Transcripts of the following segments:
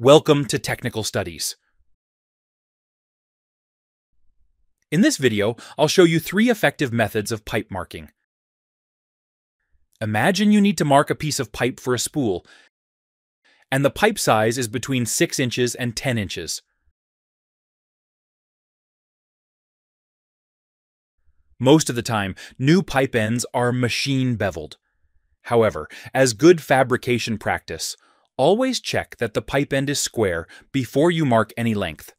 Welcome to Technical Studies. In this video, I'll show you three effective methods of pipe marking. Imagine you need to mark a piece of pipe for a spool, and the pipe size is between 6 inches and 10 inches. Most of the time, new pipe ends are machine beveled. However, as good fabrication practice, always check that the pipe end is square before you mark any length.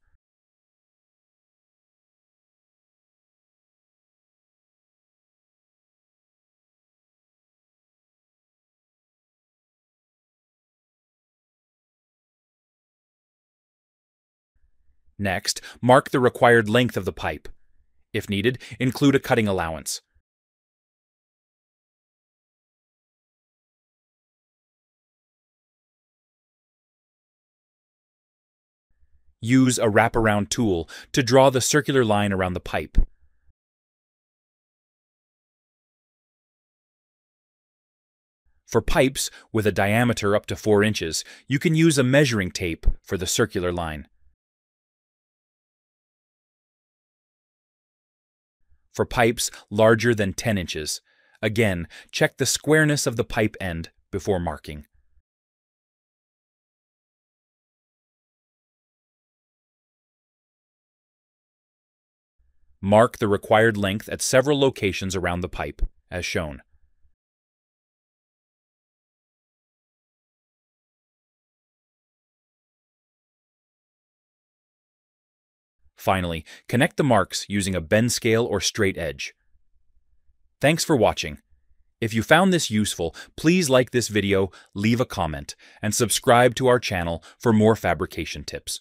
Next, mark the required length of the pipe. If needed, include a cutting allowance. Use a wraparound tool to draw the circular line around the pipe. For pipes with a diameter up to 4 inches, you can use a measuring tape for the circular line. For pipes larger than 10 inches, again, check the squareness of the pipe end before marking. Mark the required length at several locations around the pipe, as shown. Finally, connect the marks using a bend scale or straight edge. Thanks for watching. If you found this useful, please like this video, leave a comment, and subscribe to our channel for more fabrication tips.